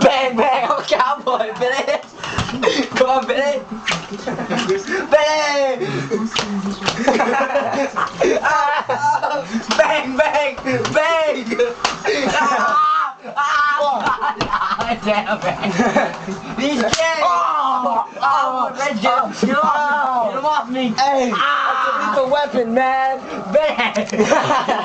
Bang, bang, I'm a cowboy, Billy. Come on, Billy. Billy. ah, bang, bang, bang. Ah, ah, ah damn, it! He's dead. Oh, oh, oh, oh Red oh, get him off, get him off me. Hey, Ah. that's a ah. lethal weapon, man. Bang.